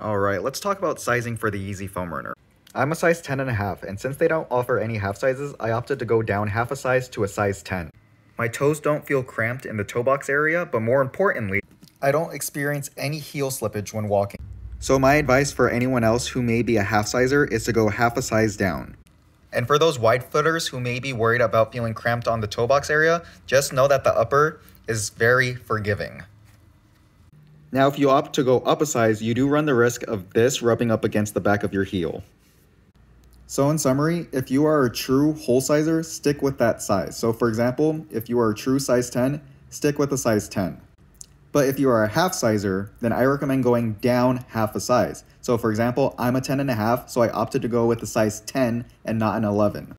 Alright, let's talk about sizing for the Yeezy foam runner. I'm a size 10 and a half, and since they don't offer any half sizes, I opted to go down half a size to a size 10. My toes don't feel cramped in the toe box area, but more importantly, I don't experience any heel slippage when walking. So my advice for anyone else who may be a half sizer is to go half a size down. And for those wide footers who may be worried about feeling cramped on the toe box area, just know that the upper is very forgiving. Now, if you opt to go up a size, you do run the risk of this rubbing up against the back of your heel. So in summary, if you are a true whole sizer, stick with that size. So for example, if you are a true size 10, stick with a size 10. But if you are a half sizer, then I recommend going down half a size. So for example, I'm a 10 and a half, so I opted to go with a size 10 and not an 11.